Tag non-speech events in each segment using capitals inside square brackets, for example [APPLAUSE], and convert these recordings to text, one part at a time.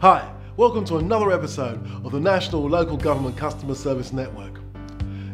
Hi, welcome to another episode of the National Local Government Customer Service Network.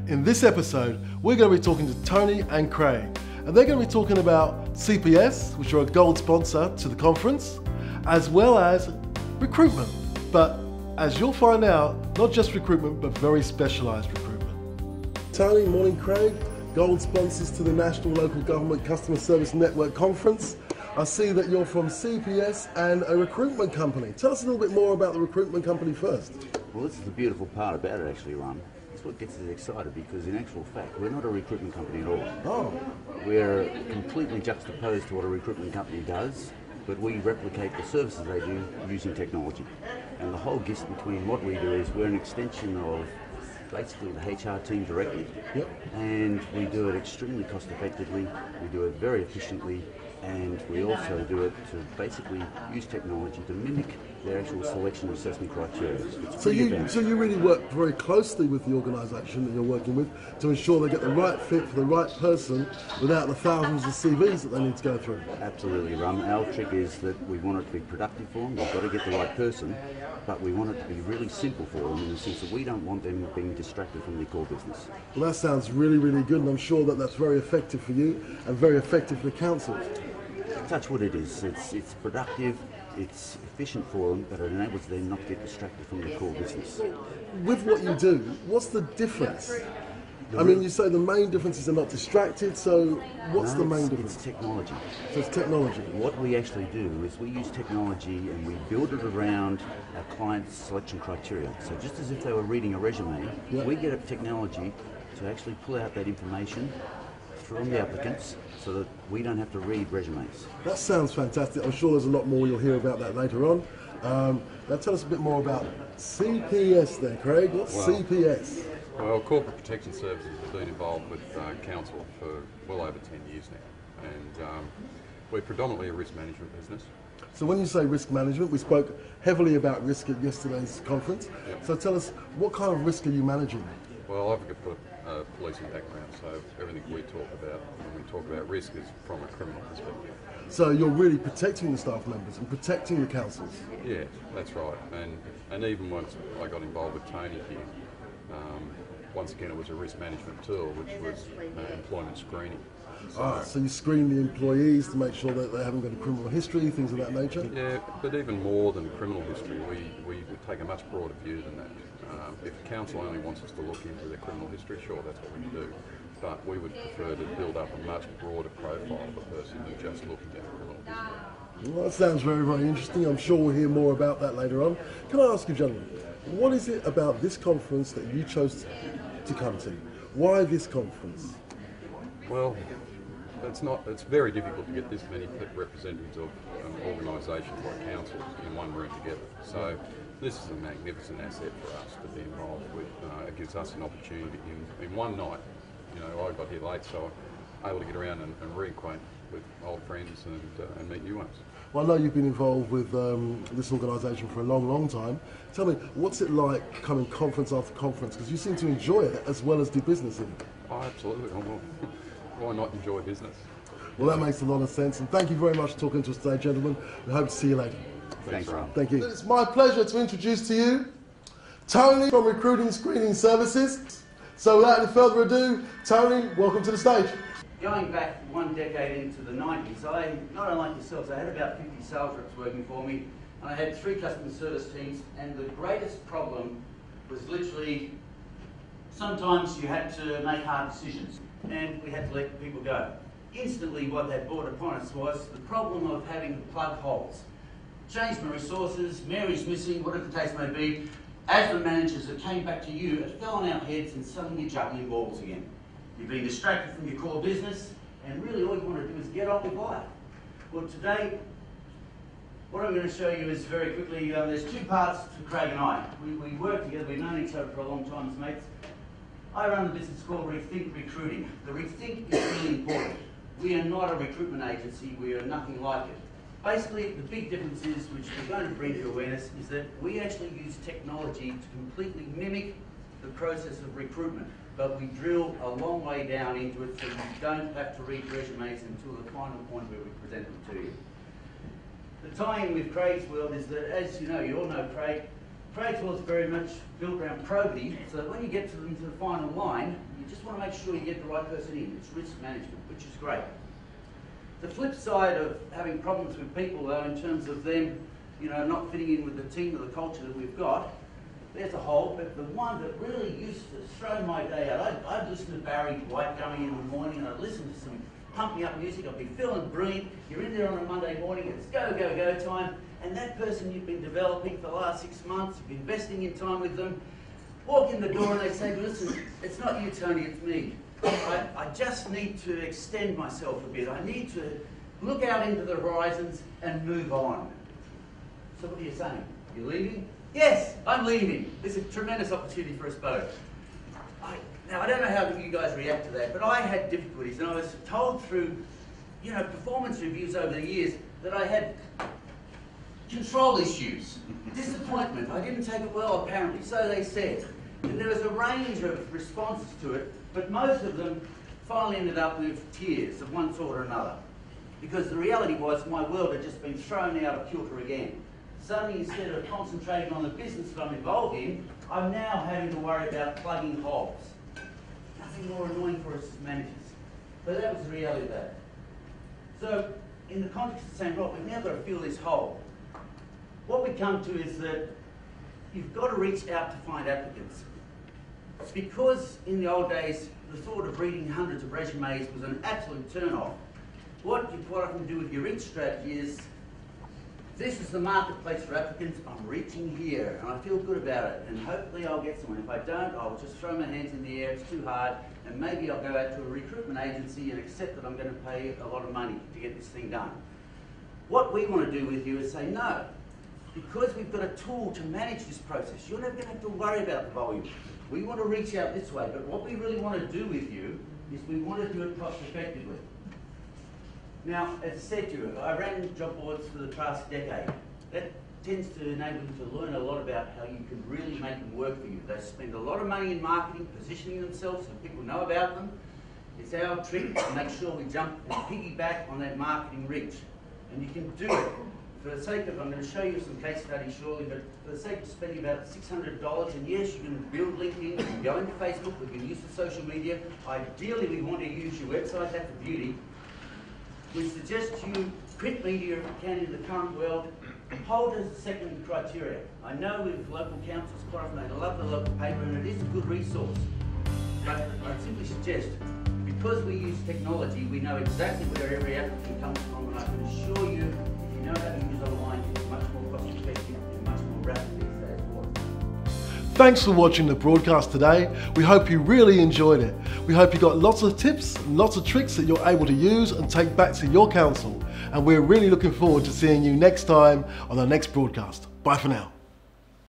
In this episode, we're going to be talking to Tony and Craig, and they're going to be talking about CPS, which are a gold sponsor to the conference, as well as recruitment. But as you'll find out, not just recruitment, but very specialised recruitment. Tony, morning, Craig. Gold sponsors to the National Local Government Customer Service Network Conference. I see that you're from CPS and a recruitment company. Tell us a little bit more about the recruitment company first. Well, this is the beautiful part about it, actually, Ron. It's what gets us excited because, in actual fact, we're not a recruitment company at all. Oh, We're completely juxtaposed to what a recruitment company does, but we replicate the services they do using technology. And the whole gist between what we do is we're an extension of basically the HR team directly. Yep. And we do it extremely cost effectively, we do it very efficiently, and we also do it to basically use technology to mimic the actual selection assessment criteria. It's so you advanced. so you really work very closely with the organisation that you're working with to ensure they get the right fit for the right person without the thousands of CVs that they need to go through. Absolutely, Rum. Our trick is that we want it to be productive for them. We've got to get the right person, but we want it to be really simple for them in the sense that we don't want them being distracted from their core business. Well, that sounds really, really good, and I'm sure that that's very effective for you and very effective for the councils. Touch what it is. It's it's productive. It's efficient for them, but it enables them not to get distracted from their core business. With what you do, what's the difference? I mean, you say the main difference is they're not distracted, so what's No, the main difference? It's technology. So it's technology. What we actually do is we use technology and we build it around our client's selection criteria. So just as if they were reading a resume, Yeah. we get a technology to actually pull out that information from the applicants so that we don't have to read resumes. That sounds fantastic. I'm sure there's a lot more you'll hear about that later on. Um, now tell us a bit more about CPS there, Craig. What's Well- CPS? Well, Corporate Protection Services have been involved with uh, council for well over 10 years now, and um, we're predominantly a risk management business. So when you say risk management, we spoke heavily about risk at yesterday's conference. Yep. So tell us, what kind of risk are you managing? Well, I've got a policing background, so everything we talk about when we talk about risk is from a criminal perspective. So you're really protecting the staff members and protecting the councils. Yeah, that's right. And and even once I got involved with Tony here, um, once again it was a risk management tool, which was uh, employment screening. So, Ah, so you screen the employees to make sure that they haven't got a criminal history, things of that nature. Yeah, but even more than criminal history, we, we take a much broader view than that. Um, if the council only wants us to look into their criminal history, sure, that's what we can do. But we would prefer to build up a much broader profile of a person than just looking at criminal history. Well, that sounds very, very interesting. I'm sure we'll hear more about that later on. Can I ask you, gentlemen, what is it about this conference that you chose to come to? Why this conference? Well, it's not. It's very difficult to get this many representatives of um, organisations like councils in one room together. So this is a magnificent asset for us to be involved with. Uh, it gives us an opportunity in, in one night. You know, I got here late, so I'm able to get around and, and reacquaint with old friends and, uh, and meet new ones. Well, I know you've been involved with um, this organisation for a long, long time. Tell me, what's it like coming conference after conference? Because you seem to enjoy it as well as do business in it. Oh, absolutely. Well, [LAUGHS] why not enjoy business? Well, that makes a lot of sense. And thank you very much for talking to us today, gentlemen. We hope to see you later. Thanks, Ron. Thank you. It's my pleasure to introduce to you Tony from Recruiting Screening Services. So without any further ado, Tony, welcome to the stage. Going back one decade into the 90s, I, not unlike yourselves, I had about 50 sales reps working for me, and I had three customer service teams, and the greatest problem was literally sometimes you had to make hard decisions, and we had to let people go. Instantly, what that brought upon us was the problem of having plug holes. Changed my resources, Mary's missing, whatever the case may be. As the managers, it came back to you, it fell on our heads, and suddenly you're juggling balls again. You've been distracted from your core business, and really all you want to do is get on with life. Well, today, what I'm going to show you is very quickly, uh, there's two parts to Craig and I. We, we work together, we've known each other for a long time as mates. I run a business called Rethink Recruiting. The rethink is really important. We are not a recruitment agency, we are nothing like it. Basically, the big difference is, which we're going to bring to awareness, is that we actually use technology to completely mimic the process of recruitment, but we drill a long way down into it so you don't have to read resumes until the final point where we present them to you. the tie-in with Craig's World is that, as you know, you all know Craig, Craig's World is very much built around probity, so that when you get to them to the final line, you just want to make sure you get the right person in. It's risk management, which is great. The flip side of having problems with people, though, in terms of them, you know, not fitting in with the team or the culture that we've got, there's a hole, but the one that really used to throw my day out, I'd, I'd listen to Barry White coming in the morning, and I'd listen to some pumping up music, I'd be feeling brilliant, you're in there on a Monday morning, it's go, go, go time, and that person you've been developing for the last six months, you've been investing in time with them, walk in the door and they say, listen, it's not you, Tony, it's me. I, I just need to extend myself a bit. I need to look out into the horizons and move on. So what are you saying? You're leaving? Yes, I'm leaving. There's a tremendous opportunity for us both. I, now, I don't know how you guys react to that, but I had difficulties, and I was told through, you know, performance reviews over the years that I had control issues, disappointment. I didn't take it well, apparently, so they said. And there was a range of responses to it, but most of them finally ended up with tears of one sort or another. Because the reality was my world had just been thrown out of kilter again. Suddenly, instead of concentrating on the business that I'm involved in, I'm now having to worry about plugging holes. Nothing more annoying for us as managers. But that was the reality of that. So, in the context of saying, right, we've now got to fill this hole. What we come to is that you've got to reach out to find applicants. It's because in the old days, the thought of reading hundreds of resumes was an absolute turn-off. What you quite often do with your reach strategy is, this is the marketplace for applicants, I'm reaching here, and I feel good about it, and hopefully I'll get someone. If I don't, I'll just throw my hands in the air, it's too hard, and maybe I'll go out to a recruitment agency and accept that I'm going to pay a lot of money to get this thing done. What we want to do with you is say, no, because we've got a tool to manage this process, you're never going to have to worry about the volume. We want to reach out this way, but what we really want to do with you is we want to do it cost effectively. Now, as I said to you, I ran job boards for the past decade. That tends to enable you to learn a lot about how you can really make them work for you. They spend a lot of money in marketing, positioning themselves so people know about them. It's our trick to make sure we jump and piggyback on that marketing reach. And you can do it for the sake of, I'm going to show you some case studies shortly, but for the sake of spending about $600, and yes, you can build LinkedIn, you can go into Facebook, we can use the social media. Ideally, we want to use your website, that's the beauty. We suggest you print media if you can in the current world. Hold as a second criteria. I know with local councils, quite often they love the local paper and it is a good resource. But I simply suggest, because we use technology, we know exactly where every applicant comes from, and I can assure you Thanks for watching the broadcast today. We hope you really enjoyed it. We hope you got lots of tips lots of tricks that you're able to use and take back to your council. And we're really looking forward to seeing you next time on the next broadcast. Bye for now.